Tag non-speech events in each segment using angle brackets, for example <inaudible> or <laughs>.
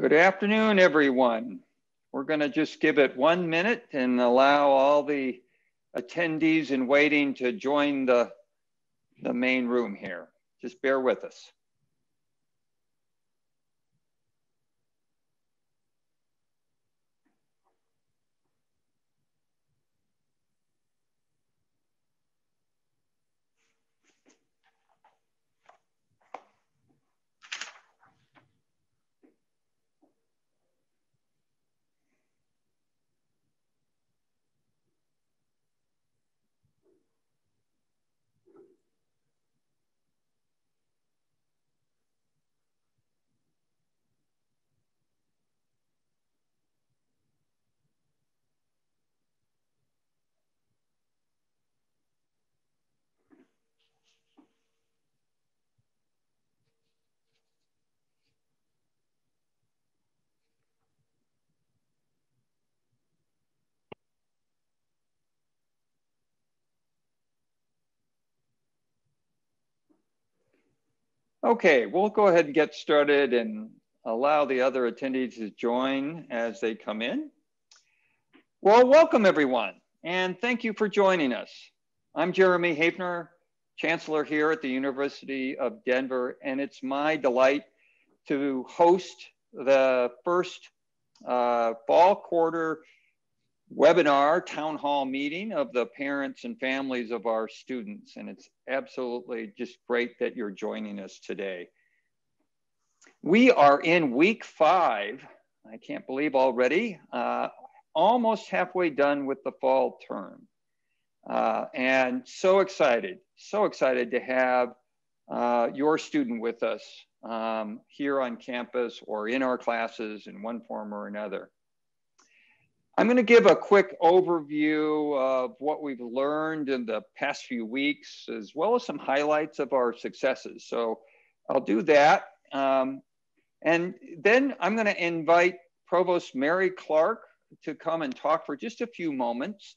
Good afternoon, everyone. We're going to just give it one minute and allow all the attendees in waiting to join the, the main room here. Just bear with us. Okay, we'll go ahead and get started and allow the other attendees to join as they come in. Well, welcome everyone, and thank you for joining us. I'm Jeremy Haefner, Chancellor here at the University of Denver, and it's my delight to host the first uh, fall quarter webinar town hall meeting of the parents and families of our students. And it's absolutely just great that you're joining us today. We are in week five, I can't believe already, uh, almost halfway done with the fall term. Uh, and so excited, so excited to have uh, your student with us um, here on campus or in our classes in one form or another. I'm going to give a quick overview of what we've learned in the past few weeks, as well as some highlights of our successes. So I'll do that. Um, and then I'm going to invite Provost Mary Clark to come and talk for just a few moments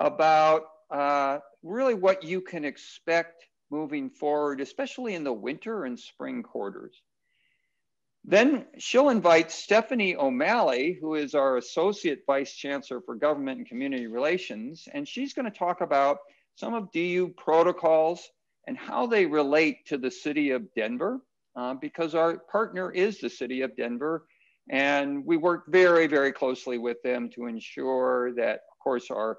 about uh, really what you can expect moving forward, especially in the winter and spring quarters. Then she'll invite Stephanie O'Malley, who is our Associate Vice Chancellor for Government and Community Relations, and she's going to talk about some of DU protocols and how they relate to the city of Denver, uh, because our partner is the city of Denver, and we work very, very closely with them to ensure that, of course, our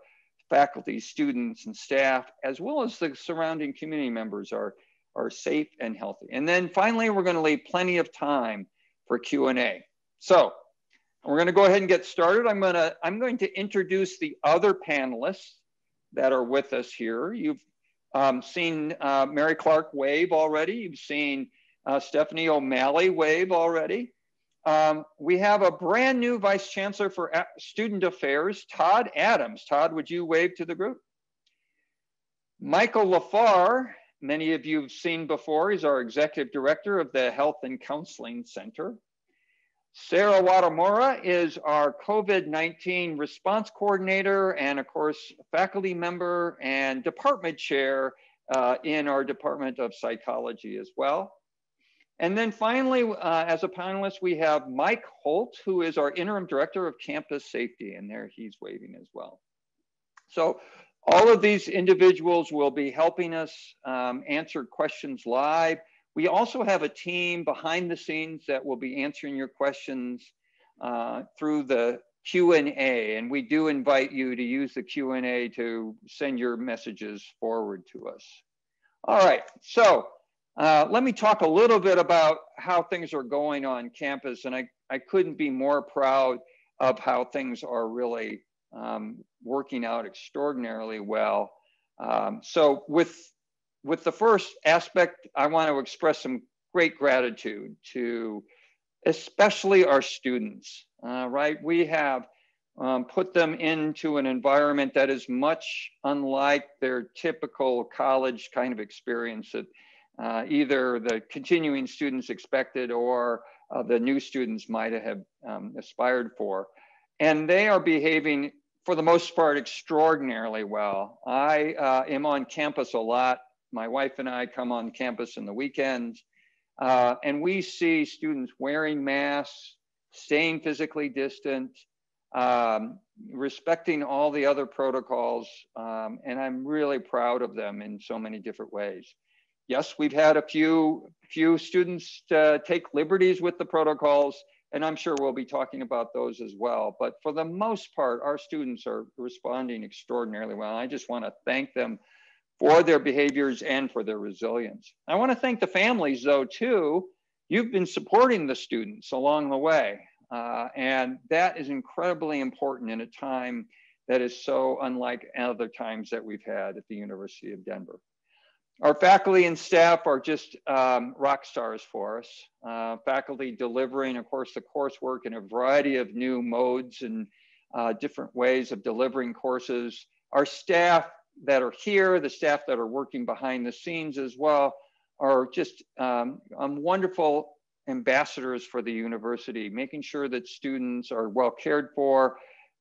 faculty, students, and staff, as well as the surrounding community members are, are safe and healthy. And then finally, we're going to leave plenty of time for Q&A. So we're going to go ahead and get started. I'm going to I'm going to introduce the other panelists that are with us here. You've um, seen uh, Mary Clark wave already. You've seen uh, Stephanie O'Malley wave already. Um, we have a brand new Vice Chancellor for Student Affairs, Todd Adams. Todd, would you wave to the group? Michael LaFar many of you have seen before. He's our executive director of the Health and Counseling Center. Sarah Watamura is our COVID-19 response coordinator and of course, faculty member and department chair uh, in our Department of Psychology as well. And then finally, uh, as a panelist, we have Mike Holt, who is our interim director of campus safety, and there he's waving as well. So all of these individuals will be helping us um, answer questions live. We also have a team behind the scenes that will be answering your questions uh, through the Q&A, and we do invite you to use the Q&A to send your messages forward to us. All right, so uh, let me talk a little bit about how things are going on campus, and I, I couldn't be more proud of how things are really um, working out extraordinarily well. Um, so with, with the first aspect, I want to express some great gratitude to especially our students, uh, right? We have um, put them into an environment that is much unlike their typical college kind of experience that uh, either the continuing students expected or uh, the new students might have um, aspired for. And they are behaving for the most part, extraordinarily well. I uh, am on campus a lot. My wife and I come on campus in the weekends, uh, and we see students wearing masks, staying physically distant, um, respecting all the other protocols. Um, and I'm really proud of them in so many different ways. Yes, we've had a few, few students uh, take liberties with the protocols, and I'm sure we'll be talking about those as well. But for the most part, our students are responding extraordinarily well. I just wanna thank them for their behaviors and for their resilience. I wanna thank the families though too. You've been supporting the students along the way. Uh, and that is incredibly important in a time that is so unlike other times that we've had at the University of Denver. Our faculty and staff are just um, rock stars for us. Uh, faculty delivering, of course, the coursework in a variety of new modes and uh, different ways of delivering courses. Our staff that are here, the staff that are working behind the scenes as well, are just um, um, wonderful ambassadors for the university, making sure that students are well cared for,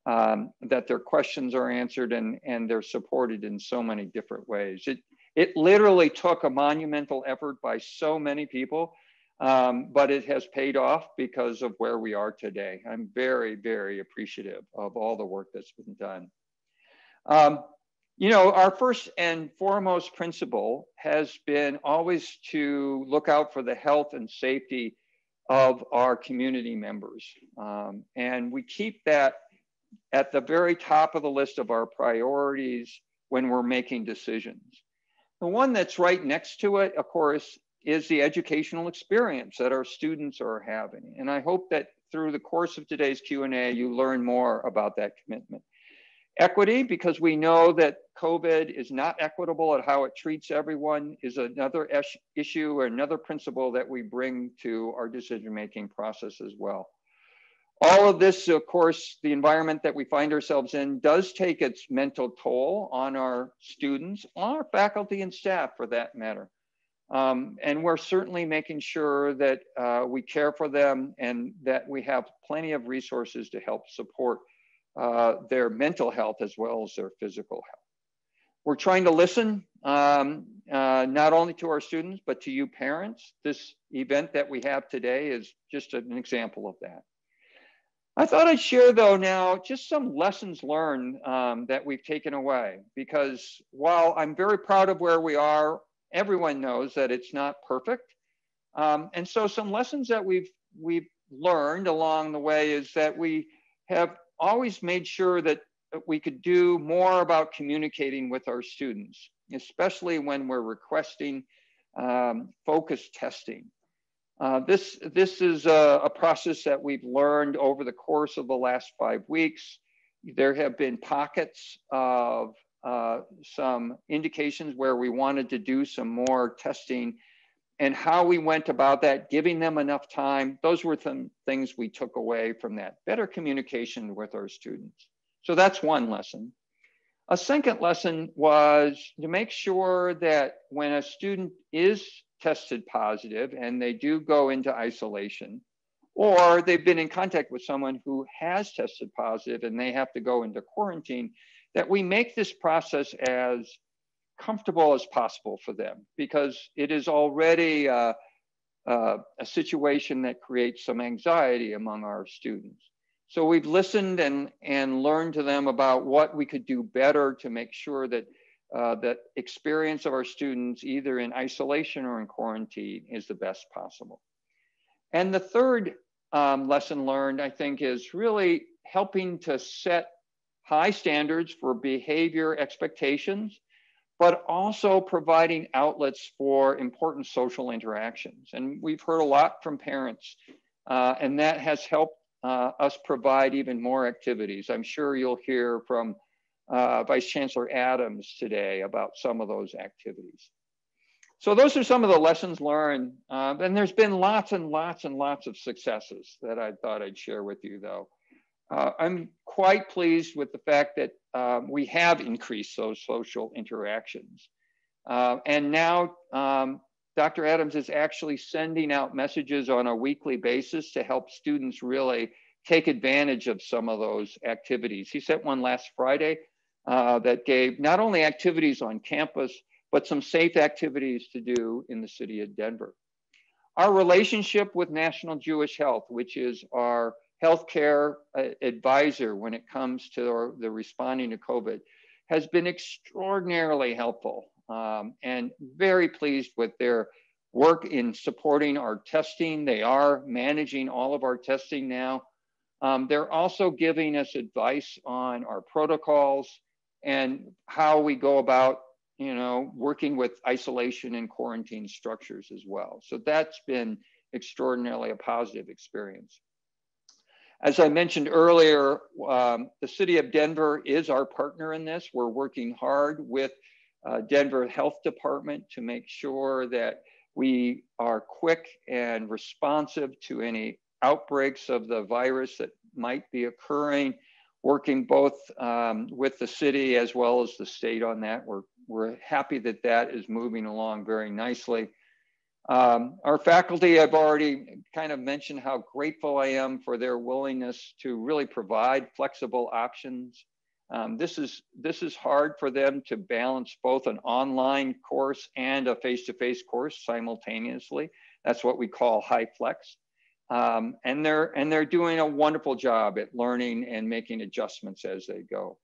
um, that their questions are answered and, and they're supported in so many different ways. It, it literally took a monumental effort by so many people, um, but it has paid off because of where we are today. I'm very, very appreciative of all the work that's been done. Um, you know, our first and foremost principle has been always to look out for the health and safety of our community members. Um, and we keep that at the very top of the list of our priorities when we're making decisions. The one that's right next to it, of course, is the educational experience that our students are having. And I hope that through the course of today's Q&A, you learn more about that commitment. Equity, because we know that COVID is not equitable at how it treats everyone, is another issue or another principle that we bring to our decision-making process as well. All of this, of course, the environment that we find ourselves in does take its mental toll on our students, on our faculty and staff for that matter. Um, and we're certainly making sure that uh, we care for them and that we have plenty of resources to help support uh, their mental health as well as their physical health. We're trying to listen um, uh, not only to our students, but to you parents. This event that we have today is just an example of that. I thought I'd share though now just some lessons learned um, that we've taken away because while I'm very proud of where we are, everyone knows that it's not perfect. Um, and so some lessons that we've, we've learned along the way is that we have always made sure that we could do more about communicating with our students, especially when we're requesting um, focus testing. Uh, this, this is a, a, process that we've learned over the course of the last five weeks. There have been pockets of uh, some indications where we wanted to do some more testing and how we went about that, giving them enough time. Those were some things we took away from that. Better communication with our students. So that's one lesson. A second lesson was to make sure that when a student is tested positive and they do go into isolation, or they've been in contact with someone who has tested positive and they have to go into quarantine, that we make this process as comfortable as possible for them because it is already uh, uh, a situation that creates some anxiety among our students. So we've listened and, and learned to them about what we could do better to make sure that uh, that experience of our students either in isolation or in quarantine is the best possible. And the third um, lesson learned, I think, is really helping to set high standards for behavior expectations but also providing outlets for important social interactions. And we've heard a lot from parents, uh, and that has helped uh, us provide even more activities. I'm sure you'll hear from uh, Vice Chancellor Adams today about some of those activities. So those are some of the lessons learned. Uh, and there's been lots and lots and lots of successes that I thought I'd share with you though. Uh, I'm quite pleased with the fact that um, we have increased those social interactions. Uh, and now um, Dr. Adams is actually sending out messages on a weekly basis to help students really take advantage of some of those activities. He sent one last Friday uh, that gave not only activities on campus, but some safe activities to do in the city of Denver. Our relationship with National Jewish Health, which is our healthcare uh, advisor when it comes to the responding to COVID, has been extraordinarily helpful um, and very pleased with their work in supporting our testing. They are managing all of our testing now. Um, they're also giving us advice on our protocols and how we go about, you know, working with isolation and quarantine structures as well. So that's been extraordinarily a positive experience. As I mentioned earlier, um, the city of Denver is our partner in this. We're working hard with uh, Denver Health Department to make sure that we are quick and responsive to any outbreaks of the virus that might be occurring, working both um, with the city as well as the state on that. We're, we're happy that that is moving along very nicely. Um, our faculty, I've already kind of mentioned how grateful I am for their willingness to really provide flexible options. Um, this, is, this is hard for them to balance both an online course and a face-to-face -face course simultaneously. That's what we call HyFlex. Um, and, they're, and they're doing a wonderful job at learning and making adjustments as they go.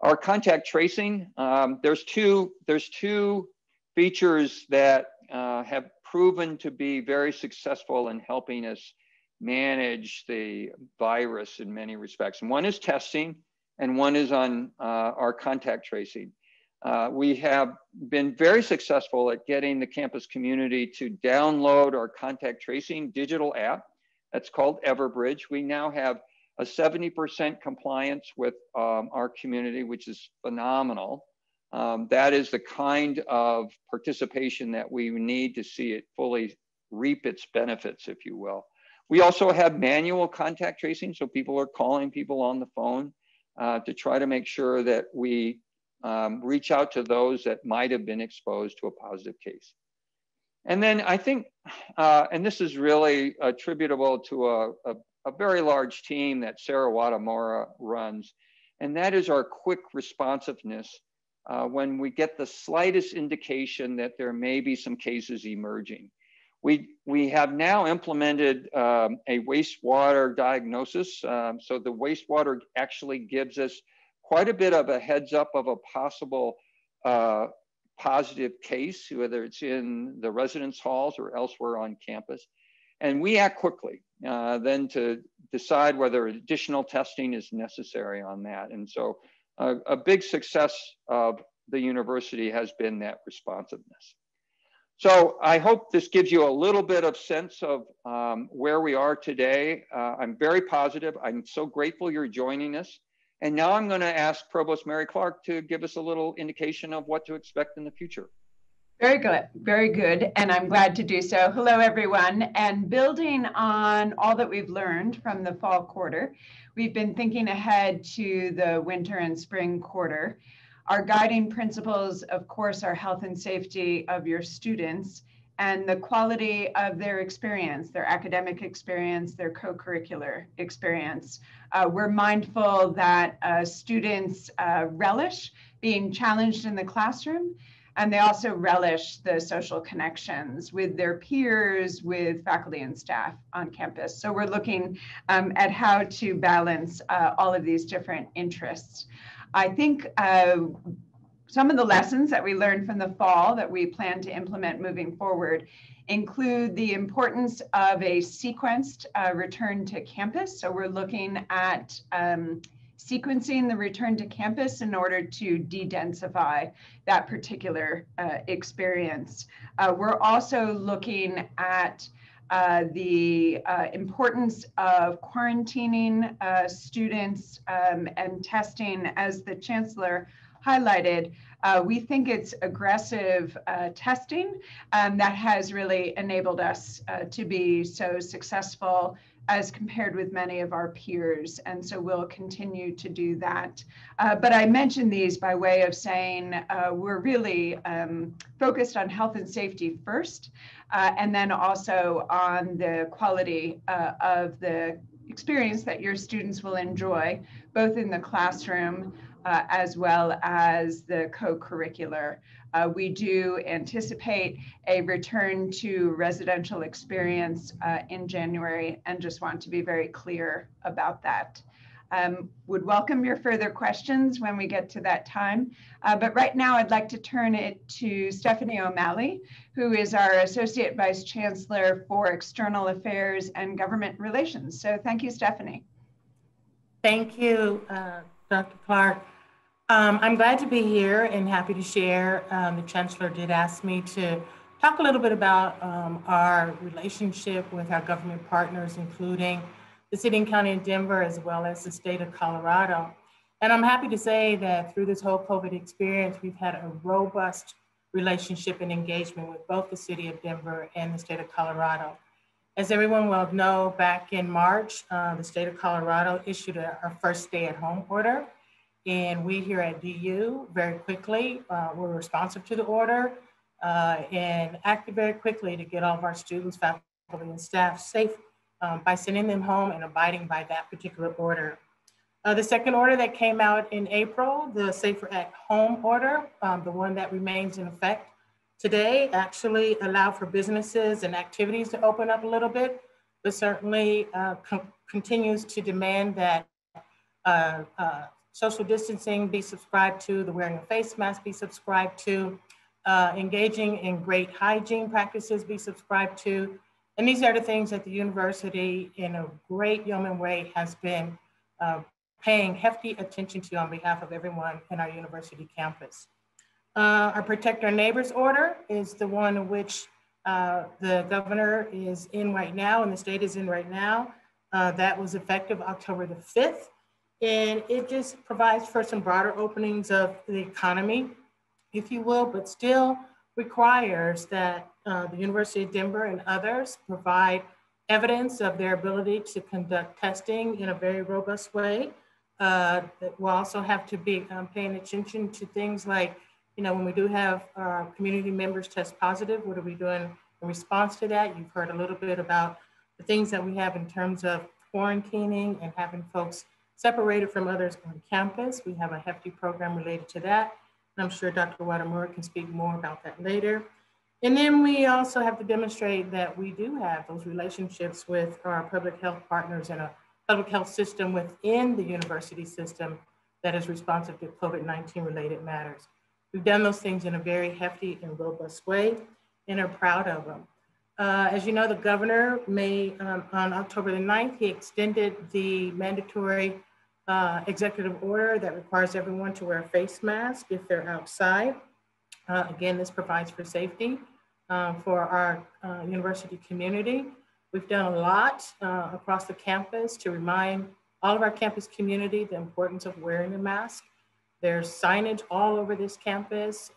Our contact tracing, um, there's, two, there's two features that uh, have proven to be very successful in helping us manage the virus in many respects. And one is testing, and one is on uh, our contact tracing. Uh, we have been very successful at getting the campus community to download our contact tracing digital app. That's called Everbridge. We now have a 70% compliance with um, our community, which is phenomenal. Um, that is the kind of participation that we need to see it fully reap its benefits, if you will. We also have manual contact tracing, so people are calling people on the phone uh, to try to make sure that we um, reach out to those that might have been exposed to a positive case. And then I think, uh, and this is really attributable to a, a, a very large team that Sarah Watamura runs, and that is our quick responsiveness uh, when we get the slightest indication that there may be some cases emerging. We, we have now implemented um, a wastewater diagnosis. Um, so the wastewater actually gives us quite a bit of a heads up of a possible uh, positive case, whether it's in the residence halls or elsewhere on campus. And we act quickly uh, then to decide whether additional testing is necessary on that. And so uh, a big success of the university has been that responsiveness. So I hope this gives you a little bit of sense of um, where we are today. Uh, I'm very positive. I'm so grateful you're joining us. And now I'm going to ask Provost Mary Clark to give us a little indication of what to expect in the future. Very good, very good. And I'm glad to do so. Hello, everyone. And building on all that we've learned from the fall quarter, we've been thinking ahead to the winter and spring quarter. Our guiding principles, of course, are health and safety of your students and the quality of their experience, their academic experience, their co-curricular experience. Uh, we're mindful that uh, students uh, relish being challenged in the classroom and they also relish the social connections with their peers, with faculty and staff on campus. So we're looking um, at how to balance uh, all of these different interests. I think uh, some of the lessons that we learned from the fall that we plan to implement moving forward include the importance of a sequenced uh, return to campus. So we're looking at um, sequencing the return to campus in order to de-densify that particular uh, experience. Uh, we're also looking at uh, the uh, importance of quarantining uh, students um, and testing, as the chancellor highlighted, uh, we think it's aggressive uh, testing um, that has really enabled us uh, to be so successful as compared with many of our peers. And so we'll continue to do that. Uh, but I mentioned these by way of saying uh, we're really um, focused on health and safety first, uh, and then also on the quality uh, of the experience that your students will enjoy, both in the classroom uh, as well as the co-curricular. Uh, we do anticipate a return to residential experience uh, in January and just want to be very clear about that. Um, would welcome your further questions when we get to that time. Uh, but right now I'd like to turn it to Stephanie O'Malley, who is our Associate Vice Chancellor for External Affairs and Government Relations. So thank you, Stephanie. Thank you, uh, Dr. Clark. Um, I'm glad to be here and happy to share. Um, the Chancellor did ask me to talk a little bit about um, our relationship with our government partners, including the city and county of Denver, as well as the state of Colorado. And I'm happy to say that through this whole COVID experience, we've had a robust relationship and engagement with both the city of Denver and the state of Colorado. As everyone will know, back in March, uh, the state of Colorado issued a, our first stay at home order. And we here at DU very quickly uh, were responsive to the order uh, and acted very quickly to get all of our students, faculty, and staff safe um, by sending them home and abiding by that particular order. Uh, the second order that came out in April, the Safer at Home order, um, the one that remains in effect, today actually allow for businesses and activities to open up a little bit, but certainly uh, continues to demand that uh, uh, social distancing be subscribed to, the wearing of face masks be subscribed to, uh, engaging in great hygiene practices be subscribed to. And these are the things that the university in a great yeoman way has been uh, paying hefty attention to on behalf of everyone in our university campus. Uh, our Protect Our Neighbors order is the one which uh, the governor is in right now and the state is in right now. Uh, that was effective October the 5th. And it just provides for some broader openings of the economy, if you will, but still requires that uh, the University of Denver and others provide evidence of their ability to conduct testing in a very robust way. Uh, we'll also have to be um, paying attention to things like you know, when we do have uh, community members test positive, what are we doing in response to that? You've heard a little bit about the things that we have in terms of quarantining and having folks separated from others on campus. We have a hefty program related to that. And I'm sure Dr. Watamura can speak more about that later. And then we also have to demonstrate that we do have those relationships with our public health partners and a public health system within the university system that is responsive to COVID-19 related matters. We've done those things in a very hefty and robust way and are proud of them. Uh, as you know, the governor may, um, on October the 9th, he extended the mandatory uh, executive order that requires everyone to wear a face mask if they're outside. Uh, again, this provides for safety uh, for our uh, university community. We've done a lot uh, across the campus to remind all of our campus community the importance of wearing a mask. There's signage all over this campus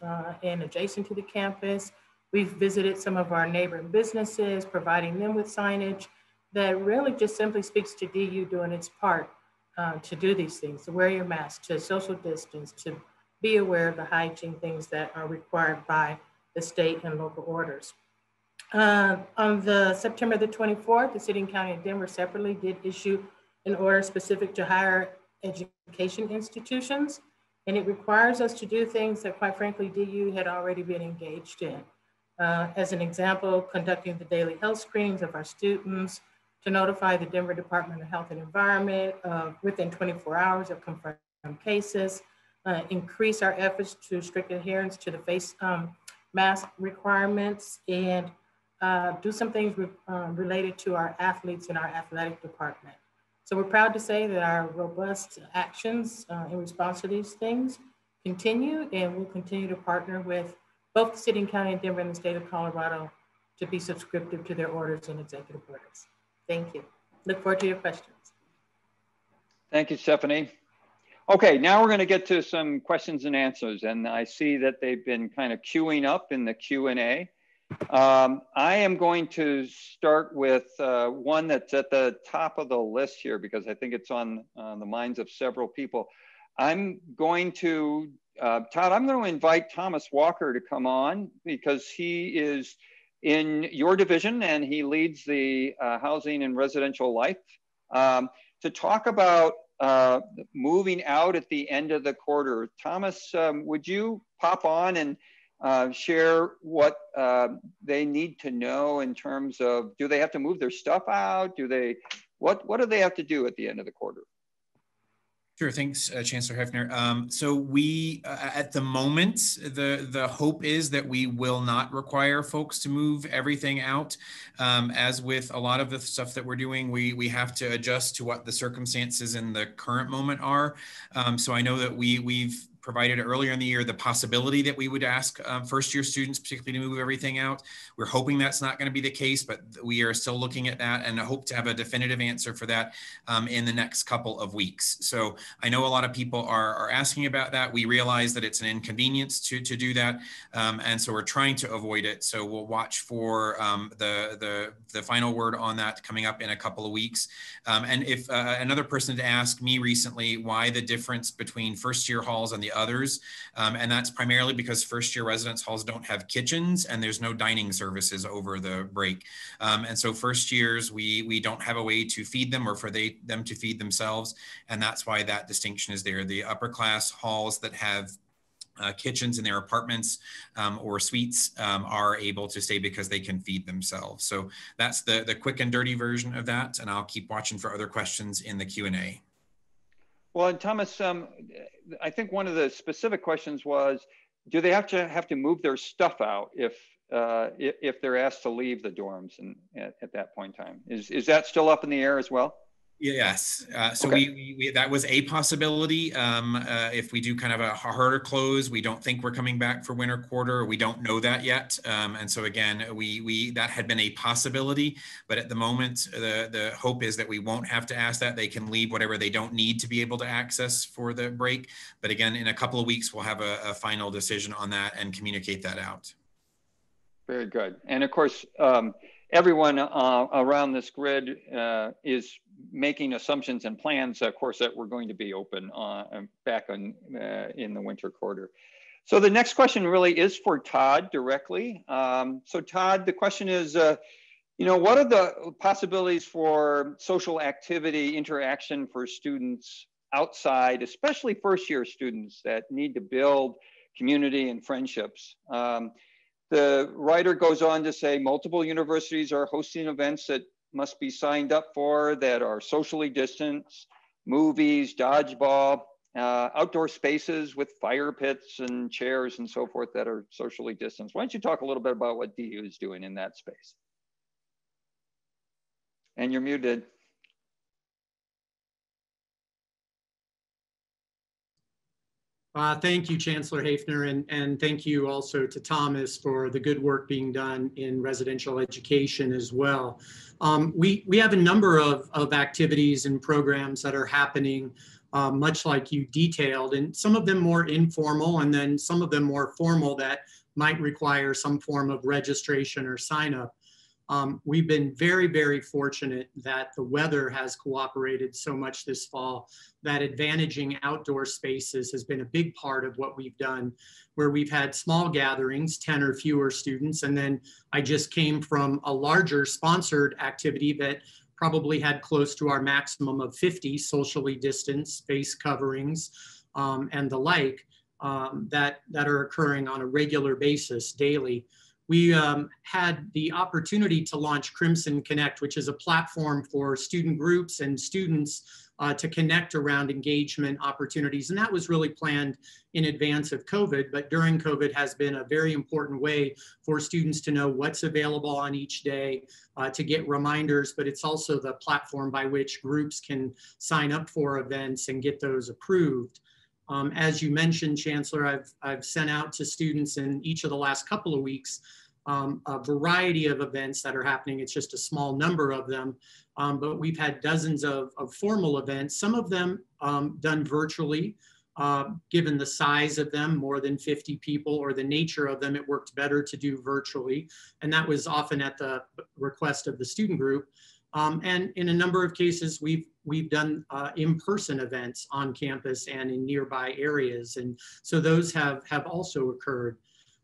and adjacent to the campus. We've visited some of our neighboring businesses, providing them with signage that really just simply speaks to DU doing its part uh, to do these things, to wear your mask, to social distance, to be aware of the hygiene things that are required by the state and local orders. Uh, on the September the 24th, the City and County of Denver separately did issue an order specific to higher education institutions. And it requires us to do things that quite frankly, DU had already been engaged in. Uh, as an example, conducting the daily health screenings of our students, to notify the Denver Department of Health and Environment uh, within 24 hours of confirmed cases, uh, increase our efforts to strict adherence to the face um, mask requirements, and uh, do some things re um, related to our athletes in our athletic department. So we're proud to say that our robust actions uh, in response to these things continue and we'll continue to partner with both the city and county of Denver and the state of Colorado to be subscriptive to their orders and executive orders. Thank you. Look forward to your questions. Thank you, Stephanie. Okay, now we're going to get to some questions and answers. And I see that they've been kind of queuing up in the Q&A. Um, I am going to start with uh, one that's at the top of the list here because I think it's on uh, the minds of several people. I'm going to, uh, Todd, I'm going to invite Thomas Walker to come on because he is in your division and he leads the uh, housing and residential life um, to talk about uh, moving out at the end of the quarter. Thomas, um, would you pop on and uh, share what uh, they need to know in terms of do they have to move their stuff out? Do they what what do they have to do at the end of the quarter? Sure. Thanks, uh, Chancellor Haefner. Um, so we, uh, at the moment, the the hope is that we will not require folks to move everything out. Um, as with a lot of the stuff that we're doing, we we have to adjust to what the circumstances in the current moment are. Um, so I know that we we've provided earlier in the year the possibility that we would ask um, first year students particularly to move everything out. We're hoping that's not going to be the case, but we are still looking at that and hope to have a definitive answer for that um, in the next couple of weeks. So I know a lot of people are, are asking about that. We realize that it's an inconvenience to, to do that. Um, and so we're trying to avoid it. So we'll watch for um, the, the, the final word on that coming up in a couple of weeks. Um, and if uh, another person had asked me recently why the difference between first year halls and the others. Um, and that's primarily because first year residence halls don't have kitchens and there's no dining services over the break. Um, and so first years, we, we don't have a way to feed them or for they, them to feed themselves. And that's why that distinction is there. The upper class halls that have uh, kitchens in their apartments um, or suites um, are able to stay because they can feed themselves. So that's the, the quick and dirty version of that. And I'll keep watching for other questions in the Q&A. Well, and Thomas, um, I think one of the specific questions was, do they have to have to move their stuff out if uh, if they're asked to leave the dorms and at, at, that point in time? Is is that still up in the air as well? Yes. Uh, so okay. we, we, that was a possibility. Um, uh, if we do kind of a harder close, we don't think we're coming back for winter quarter. We don't know that yet. Um, and so again, we we that had been a possibility, but at the moment, the the hope is that we won't have to ask that. They can leave whatever they don't need to be able to access for the break. But again, in a couple of weeks, we'll have a, a final decision on that and communicate that out. Very good. And of course. Um, everyone uh, around this grid uh, is making assumptions and plans, of course, that we're going to be open uh, back on, uh, in the winter quarter. So the next question really is for Todd directly. Um, so Todd, the question is, uh, you know, what are the possibilities for social activity interaction for students outside, especially first year students that need to build community and friendships? Um, the writer goes on to say multiple universities are hosting events that must be signed up for that are socially distanced, movies, dodgeball, uh, outdoor spaces with fire pits and chairs and so forth that are socially distanced. Why don't you talk a little bit about what DU is doing in that space? And you're muted. Uh, thank you, Chancellor Haefner, and, and thank you also to Thomas for the good work being done in residential education as well. Um, we, we have a number of, of activities and programs that are happening uh, much like you detailed, and some of them more informal, and then some of them more formal that might require some form of registration or sign up. Um, we've been very, very fortunate that the weather has cooperated so much this fall that advantaging outdoor spaces has been a big part of what we've done, where we've had small gatherings, 10 or fewer students. And then I just came from a larger sponsored activity that probably had close to our maximum of 50 socially distanced face coverings um, and the like um, that, that are occurring on a regular basis daily we um, had the opportunity to launch Crimson Connect, which is a platform for student groups and students uh, to connect around engagement opportunities. And that was really planned in advance of COVID, but during COVID has been a very important way for students to know what's available on each day, uh, to get reminders, but it's also the platform by which groups can sign up for events and get those approved. Um, as you mentioned, Chancellor, I've, I've sent out to students in each of the last couple of weeks um, a variety of events that are happening. It's just a small number of them, um, but we've had dozens of, of, formal events, some of them um, done virtually. Uh, given the size of them, more than 50 people, or the nature of them, it worked better to do virtually. And that was often at the request of the student group. Um, and in a number of cases, we've we've done uh, in-person events on campus and in nearby areas, and so those have have also occurred.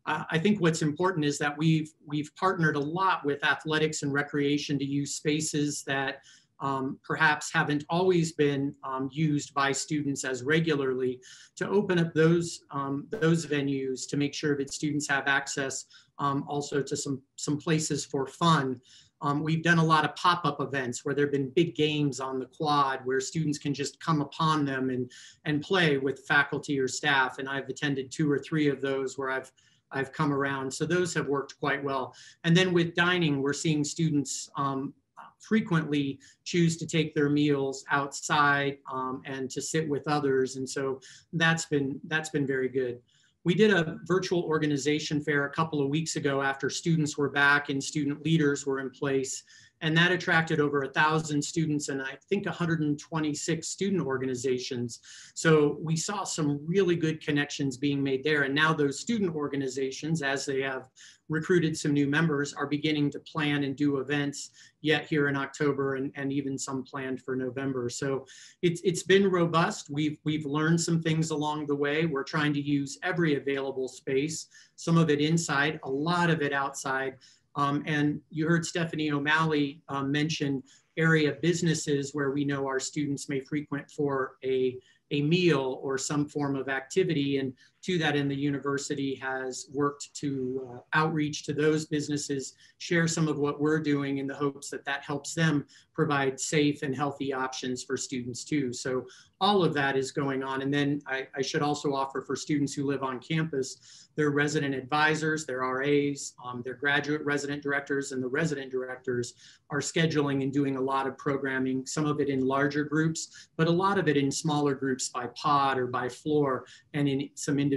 Uh, I think what's important is that we've we've partnered a lot with athletics and recreation to use spaces that um, perhaps haven't always been um, used by students as regularly to open up those, um, those venues to make sure that students have access um, also to some, some places for fun. Um, we've done a lot of pop-up events where there have been big games on the quad where students can just come upon them and, and play with faculty or staff. And I've attended two or three of those where I've I've come around. So those have worked quite well. And then with dining, we're seeing students um, frequently choose to take their meals outside um, and to sit with others. And so that's been, that's been very good. We did a virtual organization fair a couple of weeks ago after students were back and student leaders were in place. And that attracted over a thousand students and I think 126 student organizations. So we saw some really good connections being made there. And now those student organizations, as they have recruited some new members, are beginning to plan and do events yet here in October and, and even some planned for November. So it's, it's been robust. We've, we've learned some things along the way. We're trying to use every available space, some of it inside, a lot of it outside. Um, and you heard Stephanie O'Malley um, mention area businesses where we know our students may frequent for a, a meal or some form of activity. And to that end, the university has worked to uh, outreach to those businesses, share some of what we're doing in the hopes that that helps them provide safe and healthy options for students too. So all of that is going on. And then I, I should also offer for students who live on campus, their resident advisors, their RAs, um, their graduate resident directors, and the resident directors are scheduling and doing a lot of programming, some of it in larger groups, but a lot of it in smaller groups by pod or by floor and in some individual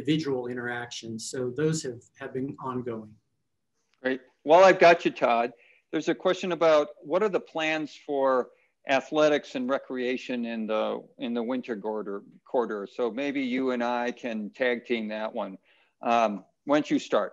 interactions. So those have, have been ongoing. Great. While I've got you, Todd, there's a question about what are the plans for athletics and recreation in the in the winter quarter quarter. So maybe you and I can tag team that one. Um, why don't you start?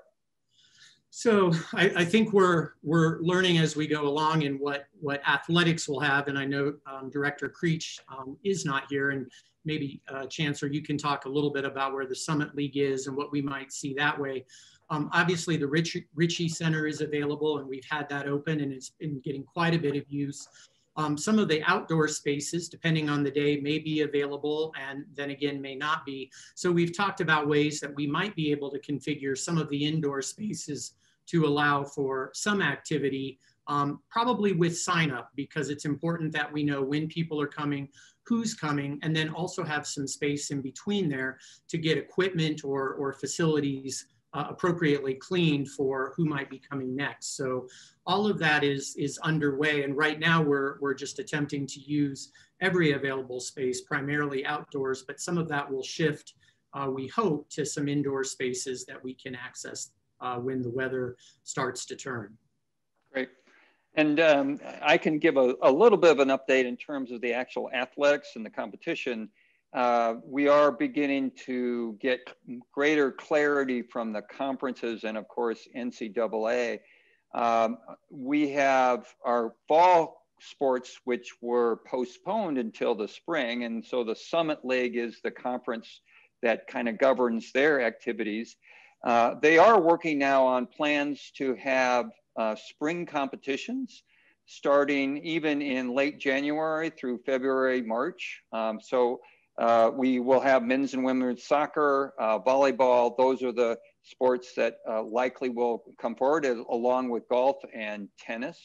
So I, I, think we're we're learning as we go along in what what athletics will have, and I know um, Director Creech um, is not here, and maybe uh, Chancellor, you can talk a little bit about where the Summit League is and what we might see that way. Um, obviously, the Rich, Ritchie Center is available, and we've had that open, and it's been getting quite a bit of use. Um, some of the outdoor spaces, depending on the day, may be available and then again may not be. So we've talked about ways that we might be able to configure some of the indoor spaces to allow for some activity, um, probably with sign up because it's important that we know when people are coming, who's coming, and then also have some space in between there to get equipment or, or facilities uh, appropriately cleaned for who might be coming next. So all of that is, is underway. And right now we're, we're just attempting to use every available space, primarily outdoors, but some of that will shift, uh, we hope, to some indoor spaces that we can access uh, when the weather starts to turn. And um, I can give a, a, little bit of an update in terms of the actual athletics and the competition. Uh, we are beginning to get greater clarity from the conferences and, of course, NCAA. Um, we have our fall sports, which were postponed until the spring. And so the Summit League is the conference that kind of governs their activities. Uh, they are working now on plans to have uh, spring competitions starting even in late January through February, March. Um, so uh, we will have men's and women's soccer, uh, volleyball. Those are the sports that uh, likely will come forward along with golf and tennis.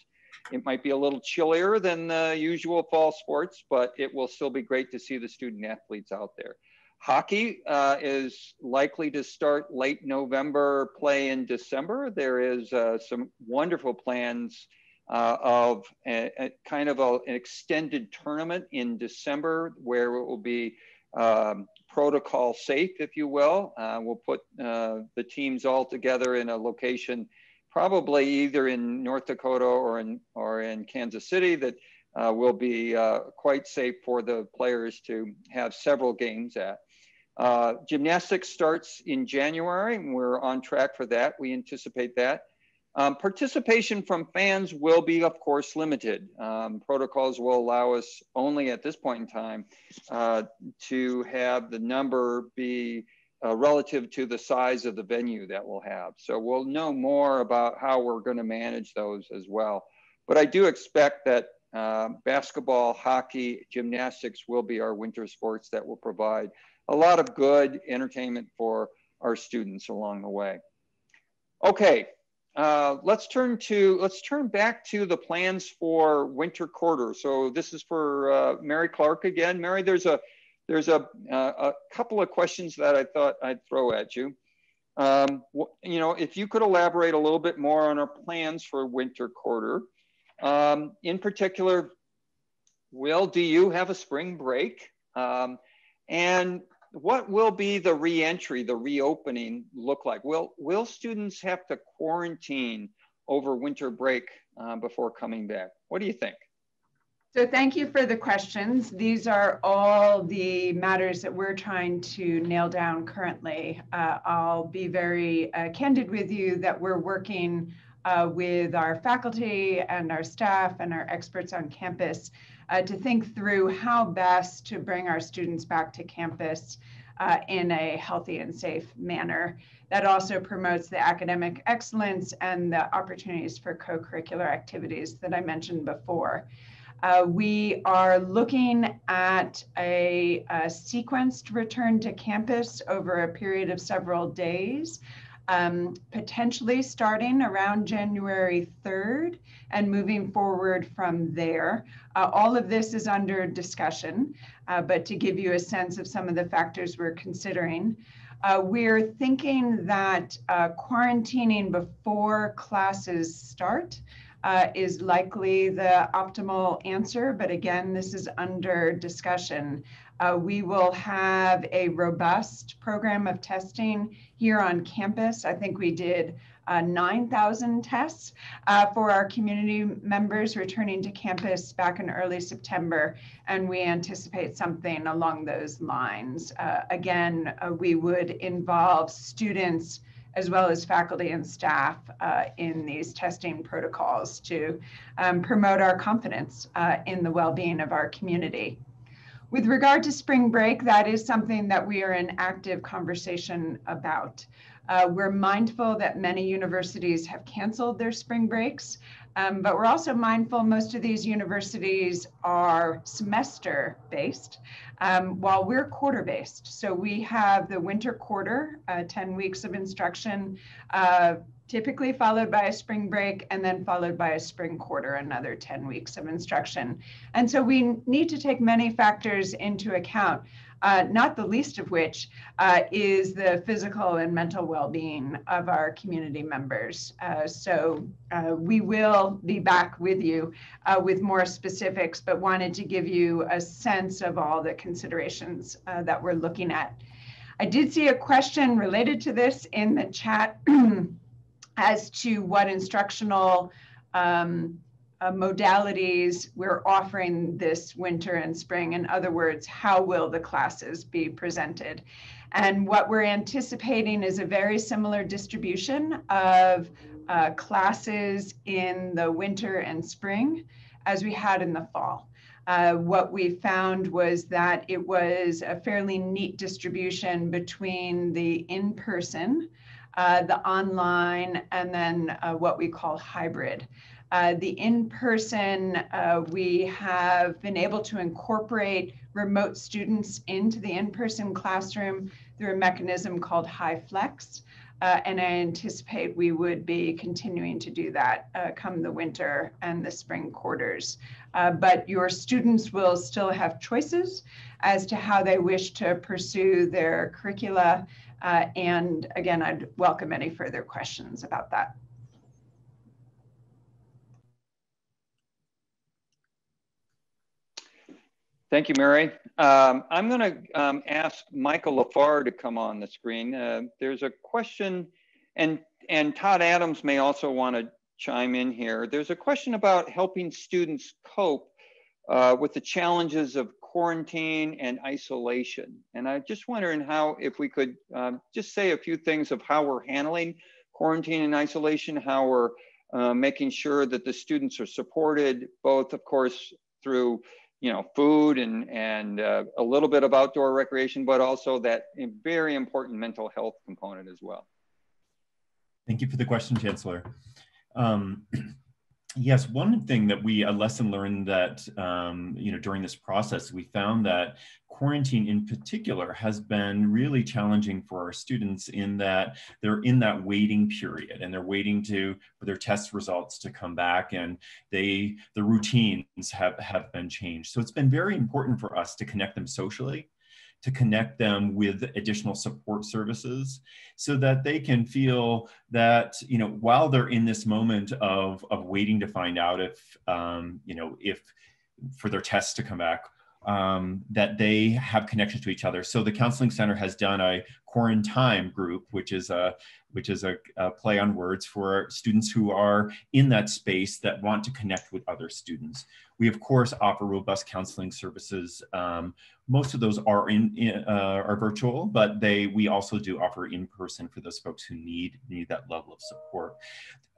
It might be a little chillier than the usual fall sports, but it will still be great to see the student athletes out there. Hockey uh, is likely to start late November, play in December. There is uh, some wonderful plans uh, of a, a kind of a, an extended tournament in December where it will be um, protocol safe, if you will. Uh, we'll put uh, the teams all together in a location, probably either in North Dakota or in, or in Kansas City that uh, will be quite safe for the players to have several games at. Uh, gymnastics starts in January, and we're on track for that. We anticipate that. Um, participation from fans will be, of course, limited. Um, protocols will allow us only at this point in time uh, to have the number be uh, relative to the size of the venue that we'll have. So we'll know more about how we're going to manage those as well. But I do expect that Uh, basketball, hockey, gymnastics will be our winter sports that will provide a lot of good entertainment for our students along the way. Okay, uh, let's turn to, let's turn back to the plans for winter quarter. So this is for uh, Mary Clark again. Mary, there's a, there's a, uh, a couple of questions that I thought I'd throw at you. Um, you know, if you could elaborate a little bit more on our plans for winter quarter. Um, in particular, will do you have a spring break? Um, and what will be the reentry, the reopening look like? Will, will students have to quarantine over winter break uh, before coming back? What do you think? So thank you for the questions. These are all the matters that we're trying to nail down currently. Uh, I'll be very uh, candid with you that we're working uh, with our faculty and our staff and our experts on campus uh, to think through how best to bring our students back to campus uh, in a healthy and safe manner. That also promotes the academic excellence and the opportunities for co-curricular activities that I mentioned before. Uh, we are looking at a, a, sequenced return to campus over a period of several days um, potentially starting around January 3rd and moving forward from there. Uh, all of this is under discussion, uh, but to give you a sense of some of the factors we're considering, uh, we're thinking that uh, quarantining before classes start uh, is likely the optimal answer, but again, this is under discussion. Uh, we will have a robust program of testing here on campus. I think we did uh, 9,000 tests uh, for our community members returning to campus back in early September, and we anticipate something along those lines. Uh, again, uh, we would involve students as well as faculty and staff uh, in these testing protocols to um, promote our confidence uh, in the well-being of our community. With regard to spring break, that is something that we are in active conversation about. Uh, we're mindful that many universities have canceled their spring breaks, um, but we're also mindful most of these universities are semester based, um, while we're quarter based. So we have the winter quarter, uh, 10 weeks of instruction, uh, typically followed by a spring break and then followed by a spring quarter, another 10 weeks of instruction. And so we need to take many factors into account, uh, not the least of which uh, is the physical and mental well-being of our community members. Uh, so uh, we will be back with you uh, with more specifics, but wanted to give you a sense of all the considerations that we're looking at. I did see a question related to this in the chat. <clears throat> as to what instructional um, uh, modalities we're offering this winter and spring. In other words, how will the classes be presented? And what we're anticipating is a very similar distribution of uh, classes in the winter and spring as we had in the fall. Uh, what we found was that it was a fairly neat distribution between the in-person uh, the online, and then uh, what we call hybrid. Uh, the in-person, uh, we have been able to incorporate remote students into the in-person classroom through a mechanism called HyFlex. Uh, and I anticipate we would be continuing to do that uh, come the winter and the spring quarters. Uh, but your students will still have choices as to how they wish to pursue their curricula uh, and again, I'd welcome any further questions about that. Thank you, Mary. Um, I'm going to um, ask Michael LaFar to come on the screen. Uh, there's a question, and, and Todd Adams may also want to chime in here. There's a question about helping students cope uh, with the challenges of quarantine and isolation. And I'm just wondering how, if we could um, just say a few things of how we're handling quarantine and isolation, how we're uh, making sure that the students are supported, both of course through you know food and and uh, a little bit of outdoor recreation, but also that very important mental health component as well. Thank you for the question, Chancellor. Um, <clears throat> Yes, one thing that we, a lesson learned that, um, you know, during this process, we found that quarantine in particular has been really challenging for our students in that they're in that waiting period and they're waiting to for their test results to come back and they the routines have have been changed. So it's been very important for us to connect them socially to connect them with additional support services so that they can feel that you know while they're in this moment of of waiting to find out if um, you know if for their tests to come back um, that they have connections to each other. So the counseling center has done a quarantine group, which is a which is a, a, play on words for students who are in that space that want to connect with other students. We of course offer robust counseling services. Um, most of those are in, in uh, are virtual, but they we also do offer in person for those folks who need need that level of support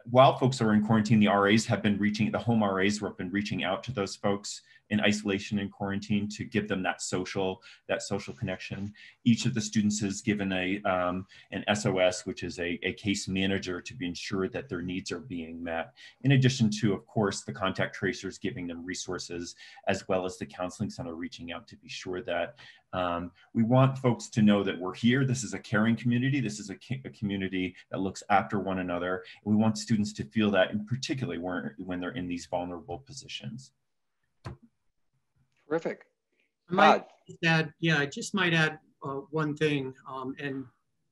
while folks are in quarantine, the RAs have been reaching, the home RAs have been reaching out to those folks in isolation and quarantine to give them that social that social connection. Each of the students is given a um, an SOS, which is a, a case manager to be ensured that their needs are being met. In addition to, of course, the contact tracers giving them resources, as well as the counseling center reaching out to be sure that um, we want folks to know that we're here. This is a caring community. This is a, a community that looks after one another. And we want students to feel that, in particularly when, when they're in these vulnerable positions. Terrific. I might add, yeah, I just might add uh, one thing, um, and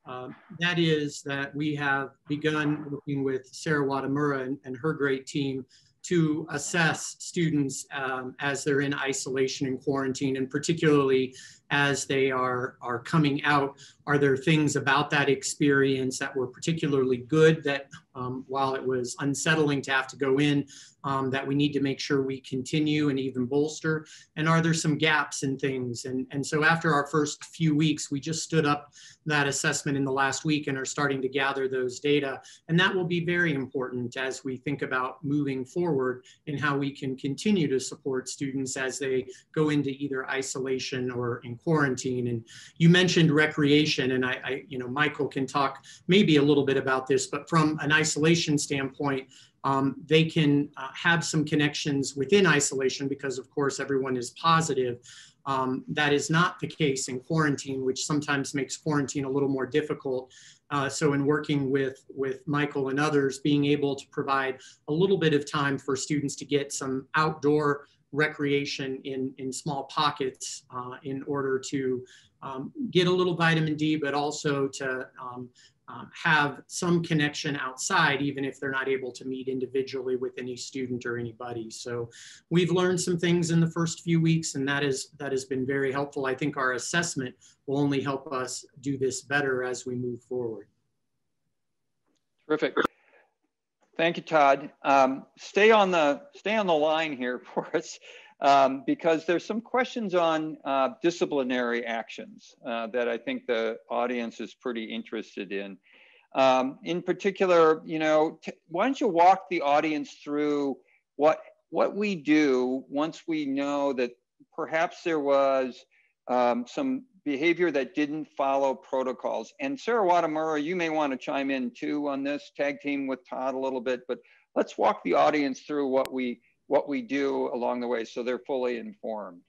uh, that is that we have begun working with Sarah Watamura and, and her great team to assess students um, as they're in isolation and quarantine, and particularly as they are, are coming out? Are there things about that experience that were particularly good that um, while it was unsettling to have to go in, um, that we need to make sure we continue and even bolster? And are there some gaps in things? And, and so after our first few weeks, we just stood up that assessment in the last week and are starting to gather those data. And that will be very important as we think about moving forward and how we can continue to support students as they go into either isolation or in quarantine. And you mentioned recreation, and I, I, you know, Michael can talk maybe a little bit about this, but from an isolation standpoint, um, they can uh, have some connections within isolation because, of course, everyone is positive. Um, that is not the case in quarantine, which sometimes makes quarantine a little more difficult. Uh, so in working with, with Michael and others, being able to provide a little bit of time for students to get some outdoor recreation in, in small pockets uh, in order to um, get a little vitamin D, but also to um, um, have some connection outside, even if they're not able to meet individually with any student or anybody. So we've learned some things in the first few weeks, and that is that has been very helpful. I think our assessment will only help us do this better as we move forward. Terrific. Thank you, Todd. Um, stay on the stay on the line here <laughs> for us um, because there's some questions on uh, disciplinary actions uh, that I think the audience is pretty interested in. Um, in particular, you know, why don't you walk the audience through what what we do once we know that perhaps there was um, some behavior that didn't follow protocols. And Sarah Watamura, you may want to chime in too on this, tag team with Todd a little bit, but let's walk the audience through what we what we do along the way so they're fully informed.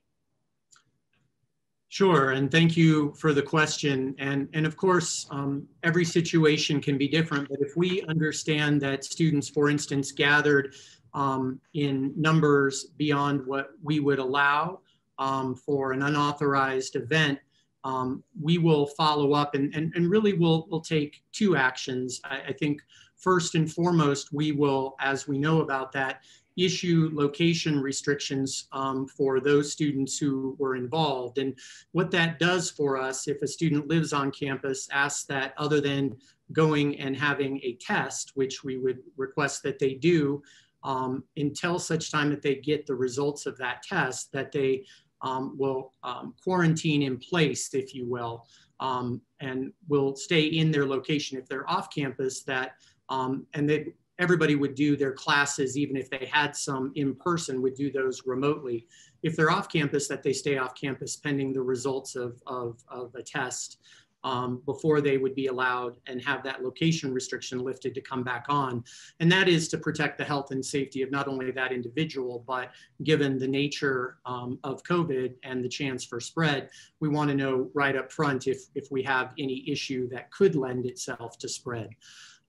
Sure, and thank you for the question. And, and of course, um, every situation can be different, but if we understand that students, for instance, gathered um, in numbers beyond what we would allow um, for an unauthorized event, um, we will follow up and, and, and really we'll, we'll take two actions. I, I, think first and foremost, we will, as we know about that, issue location restrictions um, for those students who were involved. And what that does for us, if a student lives on campus, asks that other than going and having a test, which we would request that they do, um, until such time that they get the results of that test, that they um, will um, quarantine in place, if you will, um, and will stay in their location. If they're off campus, that um, and that everybody would do their classes, even if they had some in person, would do those remotely. If they're off campus, that they stay off campus pending the results of, of, of a test. Um, before they would be allowed and have that location restriction lifted to come back on. And that is to protect the health and safety of not only that individual, but given the nature um, of COVID and the chance for spread, we want to know right up front if, if we have any issue that could lend itself to spread.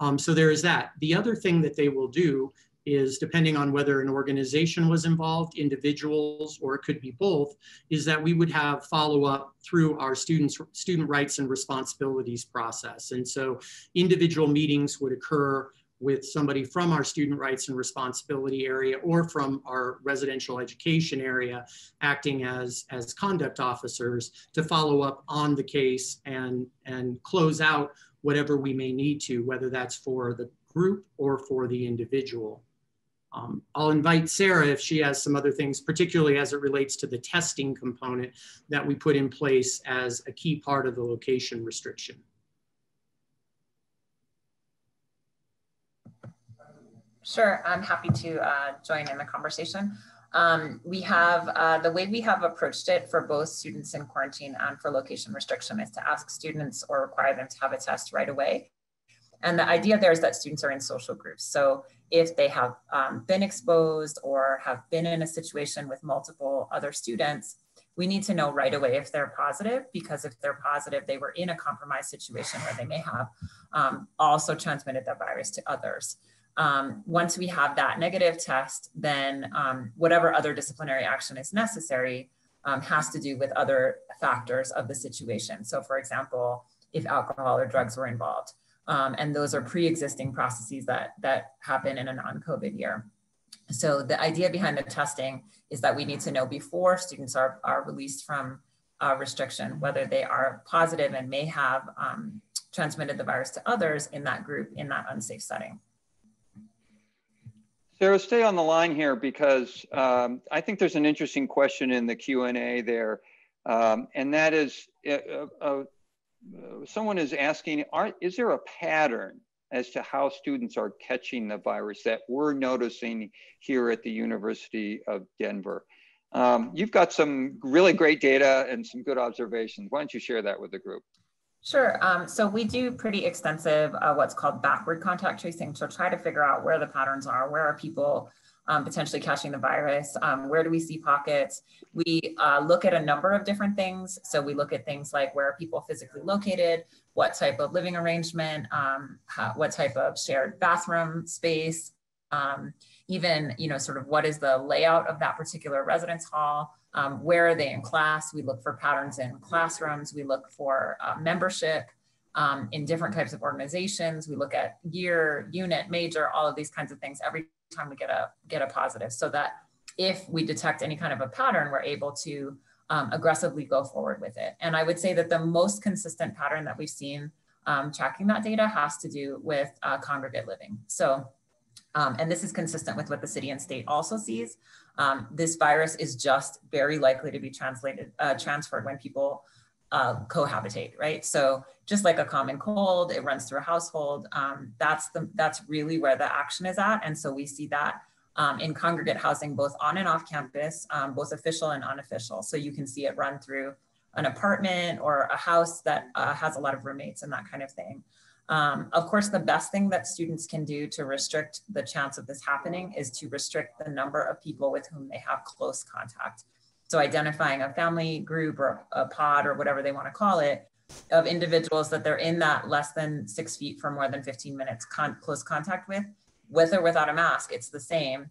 Um, so there is that. The other thing that they will do is depending on whether an organization was involved, individuals, or it could be both, is that we would have follow up through our students, student rights and responsibilities process. And so individual meetings would occur with somebody from our student rights and responsibility area or from our residential education area acting as, as conduct officers to follow up on the case and, and close out whatever we may need to, whether that's for the group or for the individual. Um, I'll invite Sarah if she has some other things, particularly as it relates to the testing component that we put in place as a key part of the location restriction. Sure, I'm happy to uh, join in the conversation. Um, we have, uh, the way we have approached it for both students in quarantine and for location restriction is to ask students or require them to have a test right away. And the idea there is that students are in social groups. So if they have um, been exposed or have been in a situation with multiple other students, we need to know right away if they're positive, because if they're positive, they were in a compromised situation where they may have um, also transmitted the virus to others. Um, once we have that negative test, then um, whatever other disciplinary action is necessary um, has to do with other factors of the situation. So for example, if alcohol or drugs were involved, um, and those are pre-existing processes that, that happen in a non-COVID year. So the idea behind the testing is that we need to know before students are, are released from uh, restriction, whether they are positive and may have um, transmitted the virus to others in that group in that unsafe setting. Sarah, stay on the line here because um, I think there's an interesting question in the Q&A there. Um, and that is, uh, uh, uh, someone is asking, are, is there a pattern as to how students are catching the virus that we're noticing here at the University of Denver? Um, you've got some really great data and some good observations. Why don't you share that with the group? Sure. Um, so we do pretty extensive uh, what's called backward contact tracing to try to figure out where the patterns are, where are people um, potentially catching the virus? Um, where do we see pockets? We uh, look at a number of different things. So we look at things like where are people physically located, what type of living arrangement, um, how, what type of shared bathroom space, um, even, you know, sort of what is the layout of that particular residence hall, um, where are they in class? We look for patterns in classrooms. We look for uh, membership um, in different types of organizations. We look at year, unit, major, all of these kinds of things every time to get a get a positive so that if we detect any kind of a pattern we're able to um, aggressively go forward with it. And i would say that the most consistent pattern that we've seen um, tracking that data has to do with uh, congregate living. So um, and this is consistent with what the city and state also sees. Um, this virus is just very likely to be translated uh, transferred when people uh, cohabitate, right? So just like a common cold, it runs through a household. Um, that's the that's really where the action is at, and so we see that um, in congregate housing, both on and off campus, um, both official and unofficial. So you can see it run through an apartment or a house that uh, has a lot of roommates and that kind of thing. Um, of course, the best thing that students can do to restrict the chance of this happening is to restrict the number of people with whom they have close contact. So identifying a family group or a pod or whatever they want to call it of individuals that they're in that less than six feet for more than 15 minutes con close contact with, with or without a mask, it's the same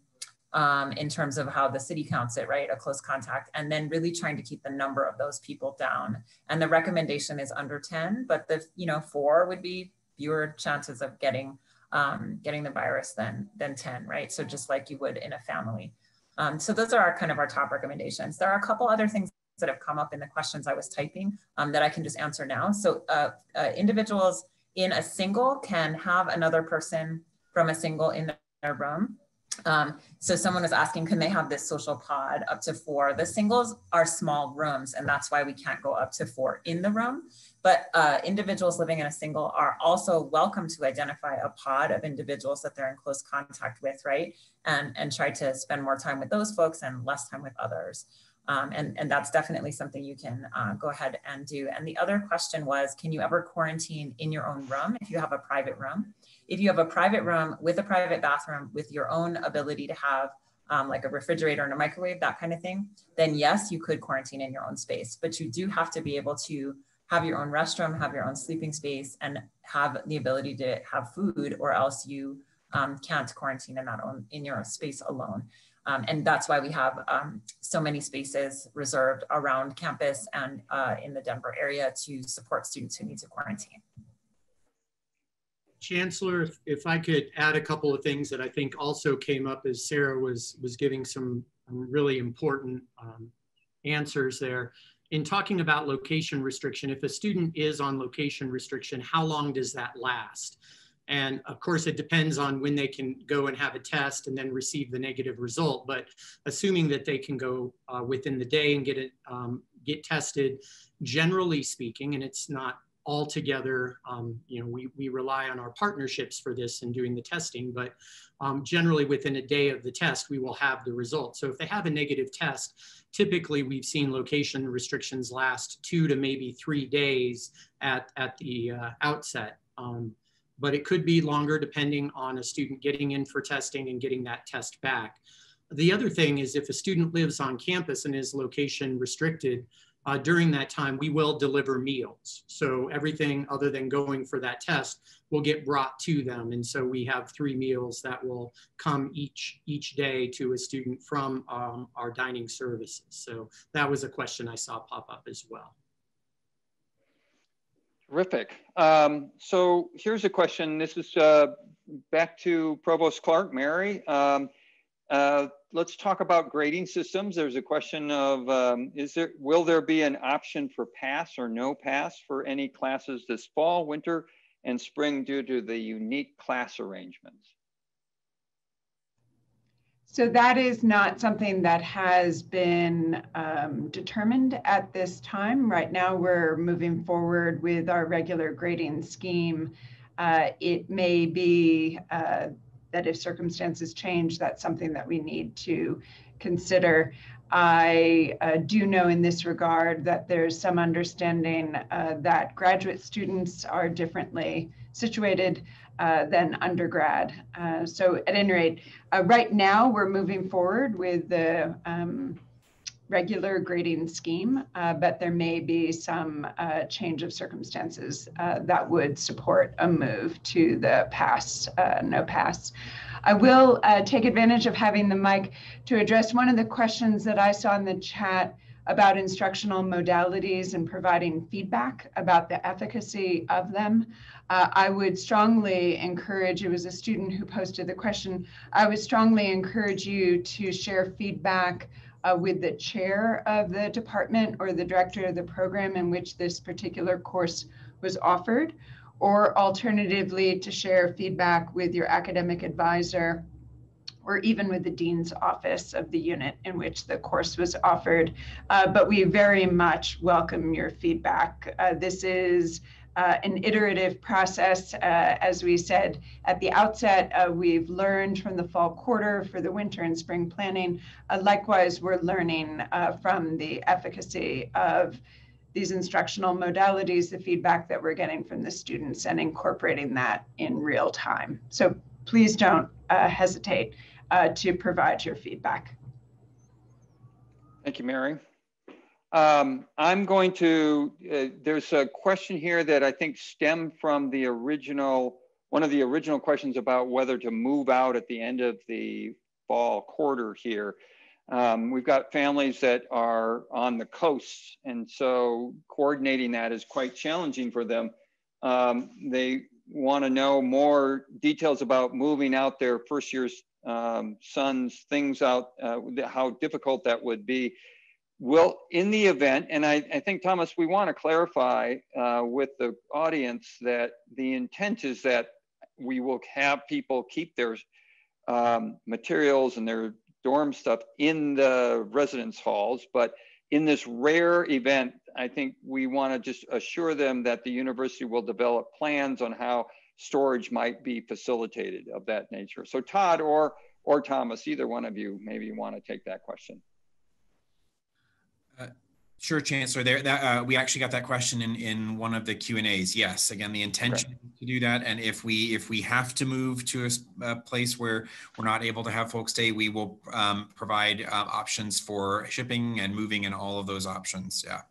um, in terms of how the city counts it, right? A close contact, and then really trying to keep the number of those people down. And the recommendation is under 10, but the you know four would be fewer chances of getting um, getting the virus than than 10, right? So just like you would in a family. Um, so those are our kind of our top recommendations. There are a couple other things that have come up in the questions I was typing um, that I can just answer now. So uh, uh, individuals in a single can have another person from a single in their room. Um, so someone was asking, can they have this social pod up to four? The singles are small rooms, and that's why we can't go up to four in the room. But uh, individuals living in a single are also welcome to identify a pod of individuals that they're in close contact with, right? And, and try to spend more time with those folks and less time with others. Um, and, and that's definitely something you can uh, go ahead and do. And the other question was, can you ever quarantine in your own room if you have a private room? If you have a private room with a private bathroom with your own ability to have um, like a refrigerator and a microwave, that kind of thing, then yes, you could quarantine in your own space. But you do have to be able to have your own restroom, have your own sleeping space, and have the ability to have food, or else you um, can't quarantine in that own in your space alone. Um, and that's why we have um, so many spaces reserved around campus and uh, in the Denver area to support students who need to quarantine. Chancellor, if, if I could add a couple of things that I think also came up as Sarah was, was giving some really important um, answers there. In talking about location restriction, if a student is on location restriction, how long does that last? And of course, it depends on when they can go and have a test and then receive the negative result. But assuming that they can go uh, within the day and get it, um, get tested, generally speaking, and it's not altogether, um, you know, we, we rely on our partnerships for this and doing the testing, but um, generally within a day of the test, we will have the result. So if they have a negative test, typically we've seen location restrictions last two to maybe three days at, at the uh, outset. Um, but it could be longer depending on a student getting in for testing and getting that test back. The other thing is if a student lives on campus and is location restricted, uh, during that time, we will deliver meals. So everything other than going for that test will get brought to them. And so we have three meals that will come each, each day to a student from um, our dining services. So that was a question I saw pop up as well. Terrific. Um, so here's a question. This is uh, back to Provost Clark, Mary. Um, uh, let's talk about grading systems. There's a question of, um, is there, will there be an option for pass or no pass for any classes this fall, winter, and spring due to the unique class arrangements? So that is not something that has been um, determined at this time. Right now, we're moving forward with our regular grading scheme. Uh, it may be uh, that if circumstances change, that's something that we need to consider. I uh, do know in this regard that there's some understanding uh, that graduate students are differently situated uh, than undergrad. Uh, so at any rate, uh, right now we're moving forward with the um, regular grading scheme, uh, but there may be some uh, change of circumstances uh, that would support a move to the pass, no pass. I will take advantage of having the mic to address one of the questions that I saw in the chat about instructional modalities and providing feedback about the efficacy of them uh, I would strongly encourage, it was a student who posted the question, I would strongly encourage you to share feedback uh, with the chair of the department or the director of the program in which this particular course was offered, or alternatively to share feedback with your academic advisor or even with the dean's office of the unit in which the course was offered. Uh, but we very much welcome your feedback. Uh, this is uh, an iterative process. Uh, as we said at the outset, uh, we've learned from the fall quarter for the winter and spring planning. Uh, likewise, we're learning uh, from the efficacy of these instructional modalities, the feedback that we're getting from the students and incorporating that in real time. So please don't uh, hesitate to provide your feedback. Thank you, Mary. Um, I'm going to, uh, there's a question here that I think stemmed from the original, one of the original questions about whether to move out at the end of the fall quarter here. Um, we've got families that are on the coasts, and so coordinating that is quite challenging for them. Um, they want to know more details about moving out their first year's um, sons, things out, uh, how difficult that would be. Well, in the event, and I, I think, Thomas, we want to clarify uh, with the audience that the intent is that we will have people keep their um, materials and their dorm stuff in the residence halls. But in this rare event, I think we want to just assure them that the university will develop plans on how storage might be facilitated of that nature. So Todd or, or Thomas, either one of you maybe want to take that question. Sure, Chancellor. There, that uh, we actually got that question in in one of the Q and A's. Yes, again, the intention to do that, and if we if we have to move to a, a place where we're not able to have folks stay, we will um, provide uh, options for shipping and moving and all of those options. Yeah.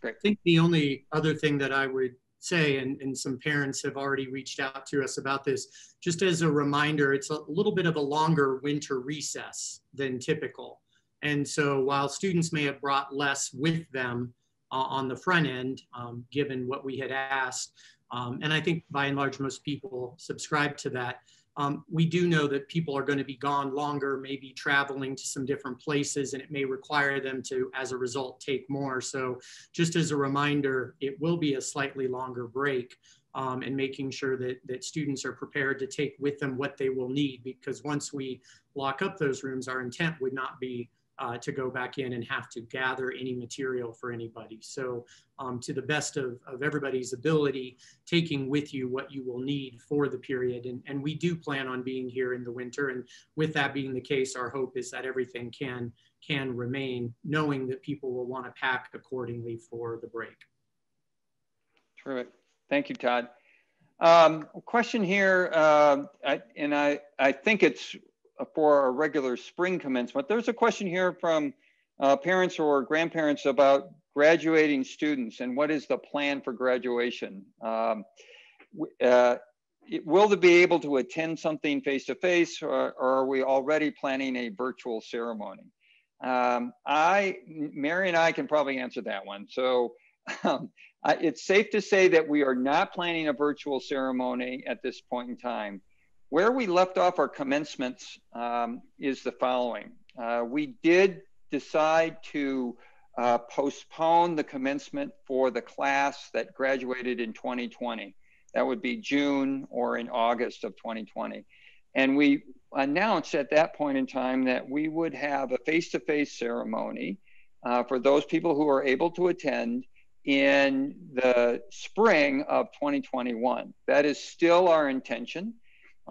Great. I think the only other thing that I would say, and, and some parents have already reached out to us about this, just as a reminder, it's a little bit of a longer winter recess than typical. And so while students may have brought less with them uh, on the front end, um, given what we had asked, um, and I think by and large, most people subscribe to that, um, we do know that people are going to be gone longer, maybe traveling to some different places, and it may require them to, as a result, take more. So just as a reminder, it will be a slightly longer break. Um, and making sure that, that students are prepared to take with them what they will need because once we lock up those rooms, our intent would not be uh, to go back in and have to gather any material for anybody. So um, to the best of, of everybody's ability, taking with you what you will need for the period. And, and we do plan on being here in the winter. And with that being the case, our hope is that everything can, can remain, knowing that people will want to pack accordingly for the break. Terrific. Thank you, Todd. Um, question here, uh, I, and I, I think it's for a regular spring commencement. There's a question here from uh, parents or grandparents about graduating students and what is the plan for graduation. Um, uh, will they be able to attend something face-to-face or, or, are we already planning a virtual ceremony? Um, I, Mary and I can probably answer that one. So um, it's safe to say that we are not planning a virtual ceremony at this point in time. Where we left off our commencements um, is the following. Uh, we did decide to uh, postpone the commencement for the class that graduated in 2020. That would be June or in August of 2020. And we announced at that point in time that we would have a face-to-face -face ceremony uh, for those people who are able to attend in the spring of 2021. That is still our intention.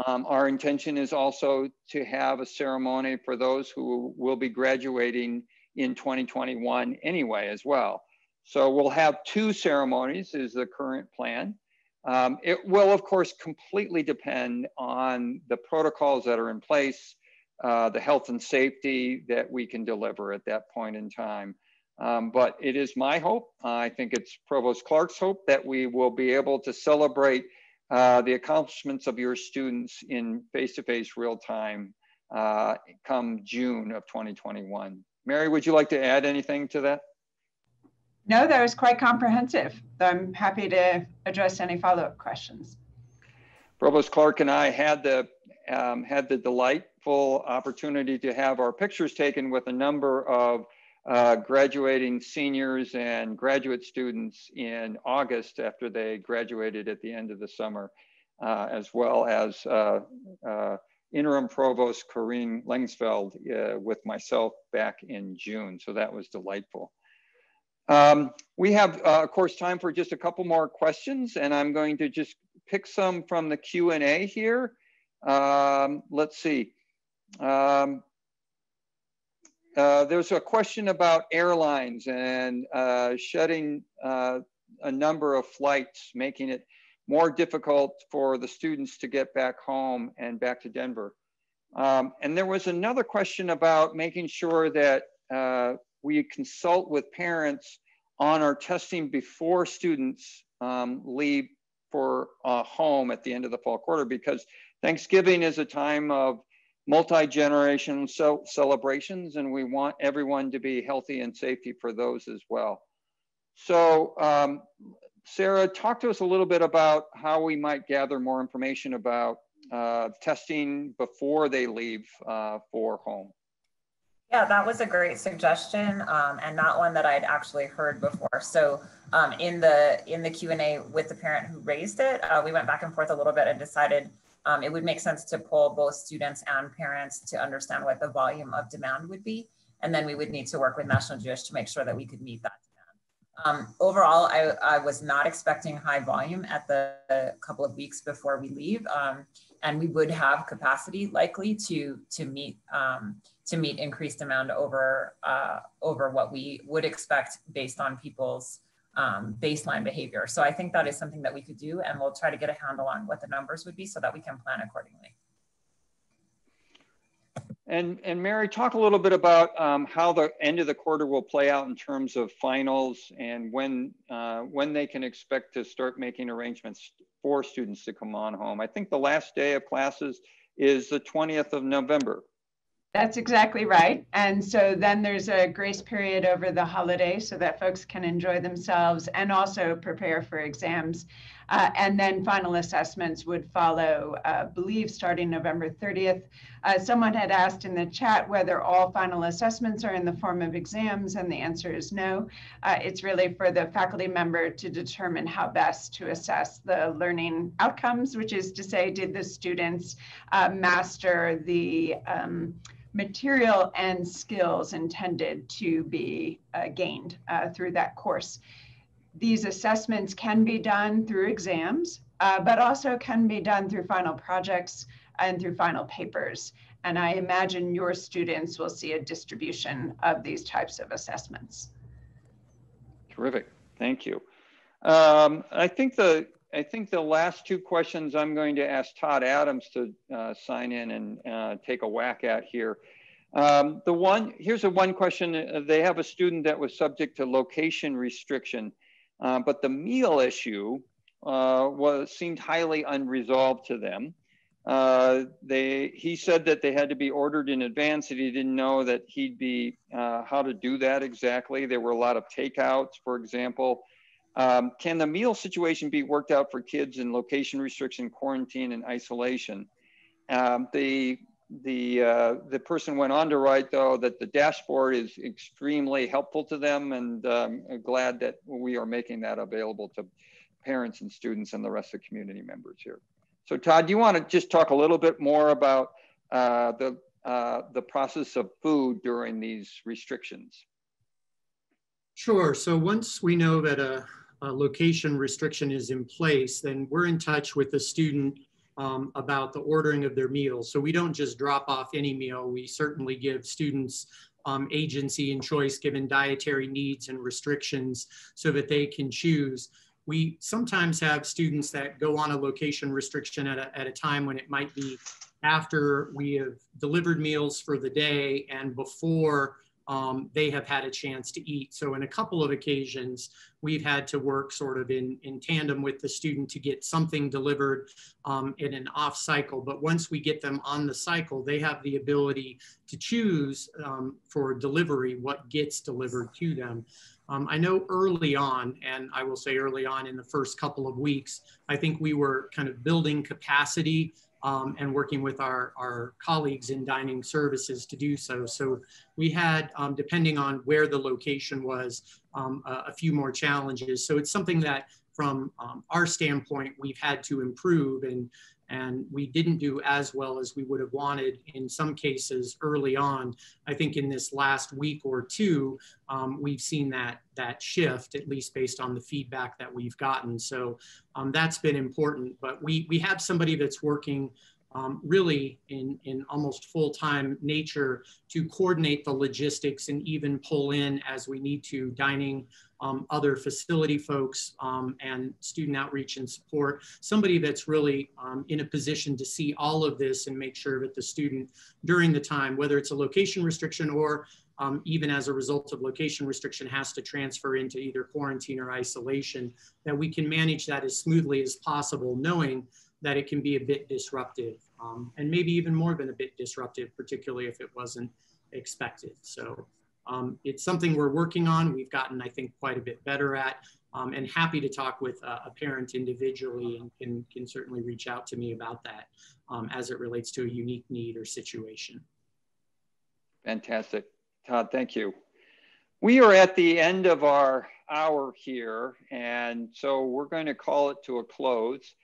Um, our intention is also to have a ceremony for those who will be graduating in 2021 anyway as well. So we'll have two ceremonies is the current plan. Um, it will of course completely depend on the protocols that are in place, uh, the health and safety that we can deliver at that point in time. Um, but it is my hope, uh, I think it's Provost Clark's hope that we will be able to celebrate uh, the accomplishments of your students in face-to-face real time uh, come June of 2021. Mary, would you like to add anything to that? No, that was quite comprehensive. I'm happy to address any follow-up questions. Provost Clark and I had the um, had the delightful opportunity to have our pictures taken with a number of uh, graduating seniors and graduate students in August after they graduated at the end of the summer, uh, as well as uh, uh interim provost Corinne Lengsfeld uh, with myself back in June. So that was delightful. Um, we have, of course, time for just a couple more questions, and I'm going to just pick some from the Q&A here. Um, let's see. Um, uh, there's a question about airlines and uh, shutting uh, a number of flights, making it more difficult for the students to get back home and back to Denver. Um, and there was another question about making sure that uh, we consult with parents on our testing before students um, leave for home at the end of the fall quarter because Thanksgiving is a time of multi-generational so celebrations and we want everyone to be healthy and safety for those as well. So um, Sarah, talk to us a little bit about how we might gather more information about uh, testing before they leave uh, for home. Yeah, that was a great suggestion um, and not one that I'd actually heard before. So um, in the in the Q&A with the parent who raised it, uh, we went back and forth a little bit and decided um, it would make sense to pull both students and parents to understand what the volume of demand would be. And then we would need to work with National Jewish to make sure that we could meet that demand. Um, overall, I, I, was not expecting high volume at the couple of weeks before we leave. Um, and we would have capacity likely to to meet um, to meet increased demand over uh, over what we would expect based on people's um, baseline behavior. So I think that is something that we could do, and we'll try to get a handle on what the numbers would be so that we can plan accordingly. And, and Mary, talk a little bit about um, how the end of the quarter will play out in terms of finals and when, uh, when they can expect to start making arrangements for students to come on home. I think the last day of classes is the 20th of November. That's exactly right. And so then there's a grace period over the holiday so that folks can enjoy themselves and also prepare for exams. Uh, and then final assessments would follow, uh, believe, starting November 30th. Uh, someone had asked in the chat whether all final assessments are in the form of exams, and the answer is no. Uh, it's really for the faculty member to determine how best to assess the learning outcomes, which is to say, did the students uh, master the um, material and skills intended to be uh, gained uh, through that course. These assessments can be done through exams, uh, but also can be done through final projects and through final papers. And I imagine your students will see a distribution of these types of assessments. Terrific, thank you. Um, I think the I think the last two questions I'm going to ask Todd Adams to uh, sign in and uh, take a whack at here. Um, the one, here's a one question. Uh, they have a student that was subject to location restriction, uh, but the meal issue uh, was seemed highly unresolved to them. Uh, they, he said that they had to be ordered in advance and he didn't know that he'd be, how to do that exactly. There were a lot of takeouts, for example. Um, can the meal situation be worked out for kids in location restriction, quarantine, and isolation? Um, the the uh, the person went on to write though that the dashboard is extremely helpful to them, and um, glad that we are making that available to parents and students and the rest of the community members here. So Todd, do you want to just talk a little bit more about uh, the uh, the process of food during these restrictions? Sure. So once we know that a uh, location restriction is in place, then we're in touch with the student um, about the ordering of their meals. So we don't just drop off any meal. We certainly give students um, agency and choice given dietary needs and restrictions so that they can choose. We sometimes have students that go on a location restriction at a, at a time when it might be after we have delivered meals for the day and before um, they have had a chance to eat. So in a couple of occasions, we've had to work sort of in, in tandem with the student to get something delivered um, in an off cycle. But once we get them on the cycle, they have the ability to choose um, for delivery what gets delivered to them. Um, I know early on, and I will say early on in the first couple of weeks, I think we were kind of building capacity um, and working with our, our colleagues in dining services to do so. So we had, um, depending on where the location was, um, a, a, few more challenges. So it's something that from um, our standpoint, we've had to improve and and we didn't do as well as we would have wanted in some cases early on. I think in this last week or two, um, we've seen that that shift, at least based on the feedback that we've gotten. So um, that's been important. But we we have somebody that's working um, really in, in almost full-time nature to coordinate the logistics and even pull in as we need to dining, um, other facility folks um, and student outreach and support, somebody that's really um, in a position to see all of this and make sure that the student during the time, whether it's a location restriction or um, even as a result of location restriction has to transfer into either quarantine or isolation, that we can manage that as smoothly as possible, knowing that it can be a bit disruptive um, and maybe even more than a bit disruptive, particularly if it wasn't expected. So um, it's something we're working on. We've gotten, I think, quite a bit better at um, and happy to talk with uh, a parent individually and can, can certainly reach out to me about that um, as it relates to a unique need or situation. Fantastic. Todd, thank you. We are at the end of our hour here, and so we're going to call it to a close.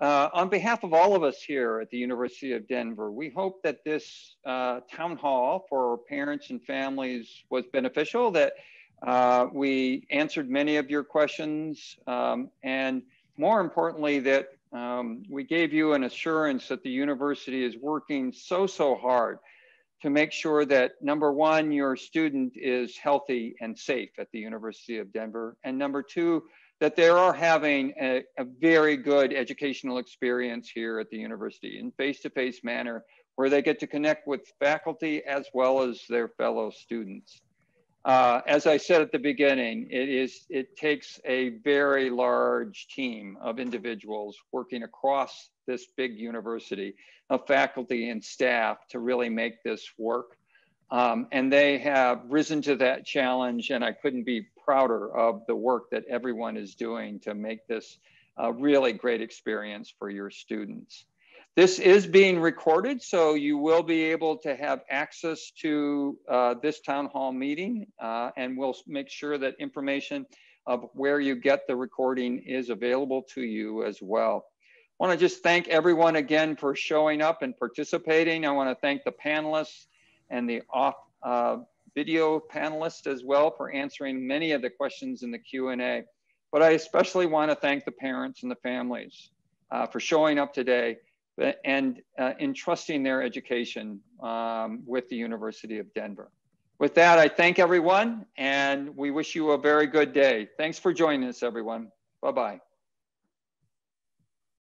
Uh, on behalf of all of us here at the University of Denver, we hope that this uh, town hall for parents and families was beneficial, that uh, we answered many of your questions, um, and more importantly, that Um, we gave you an assurance that the university is working so, so hard to make sure that number one, your student is healthy and safe at the University of Denver. And number two, that they are having a, a very good educational experience here at the university in face-to-face -face manner where they get to connect with faculty as well as their fellow students. Uh, as I said at the beginning, it is it takes a very large team of individuals working across this big university of faculty and staff to really make this work. Um, and they have risen to that challenge, and I couldn't be prouder of the work that everyone is doing to make this a really great experience for your students. This is being recorded, so you will be able to have access to uh, this town hall meeting, uh, and we'll make sure that information of where you get the recording is available to you as well. I wanna just thank everyone again for showing up and participating. I wanna thank the panelists and the off uh, video panelists as well for answering many of the questions in the Q&A. But I especially wanna thank the parents and the families uh, for showing up today and uh, entrusting their education um, with the University of Denver. With that, I thank everyone and we wish you a very good day. Thanks for joining us, everyone. Bye-bye.